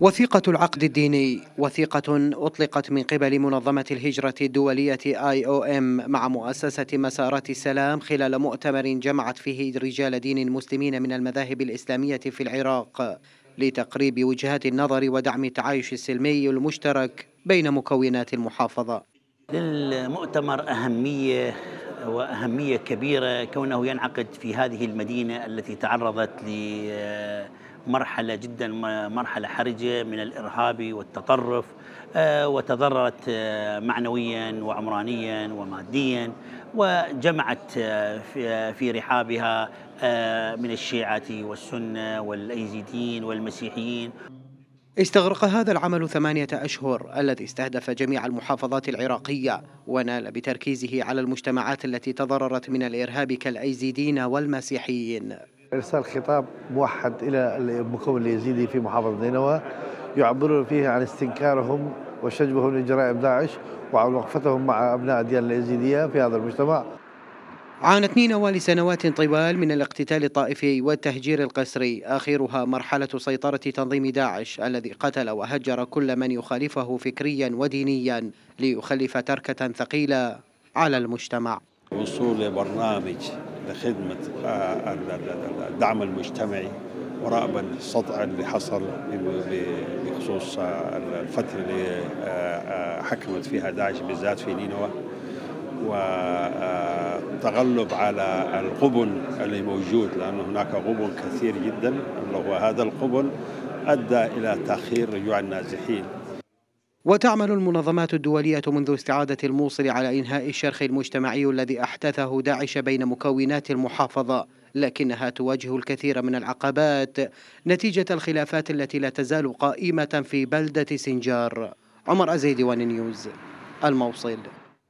وثيقة العقد الديني وثيقة أطلقت من قبل منظمة الهجرة الدولية IOM مع مؤسسة مسارات السلام خلال مؤتمر جمعت فيه رجال دين مسلمين من المذاهب الإسلامية في العراق لتقريب وجهات النظر ودعم التعايش السلمي المشترك بين مكونات المحافظة. للمؤتمر أهمية وأهمية كبيرة كونه ينعقد في هذه المدينة التي تعرضت لمرحلة جدا مرحلة حرجة من الإرهاب والتطرف آه، وتضررت آه، معنويا وعمرانيا وماديا وجمعت آه، في رحابها من الشيعة والسنة والأيزيديين والمسيحيين. استغرق هذا العمل ثمانية أشهر الذي استهدف جميع المحافظات العراقية ونال بتركيزه على المجتمعات التي تضررت من الإرهاب كالأيزيدين والمسيحيين. إرسال خطاب موحد إلى المكون اليزيدي في محافظة نينوى يعبرون فيه عن استنكارهم وشجبهم لجرائم داعش وعن وقفتهم مع أبناء الديانة اليزيدية في هذا المجتمع. عانت نينوى لسنوات طوال من الاقتتال الطائفي والتهجير القسري. آخرها مرحلة سيطرة تنظيم داعش الذي قتل وهجر كل من يخالفه فكريا ودينيا ليخلف تركة ثقيلة على المجتمع. وصول لبرنامج لخدمة الدعم المجتمعي وراء السطع اللي حصل بخصوص الفترة اللي حكمت فيها داعش بالذات في نينوى. والتغلب على القبن اللي موجود لأن هناك غبن كثير جدا وهذا القبن أدى إلى تأخير رجوع النازحين. وتعمل المنظمات الدولية منذ استعادة الموصل على إنهاء الشرخ المجتمعي الذي أحدثه داعش بين مكونات المحافظة لكنها تواجه الكثير من العقبات نتيجة الخلافات التي لا تزال قائمة في بلدة سنجار. عمر أزيدي وان نيوز الموصل.